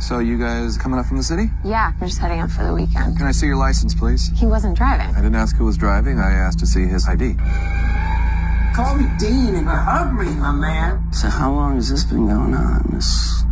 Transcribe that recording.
So you guys coming up from the city? Yeah, we're just heading up for the weekend. Can I see your license, please? He wasn't driving. I didn't ask who was driving. I asked to see his ID. Call me Dean and hug me, my man. So how long has this been going on? This.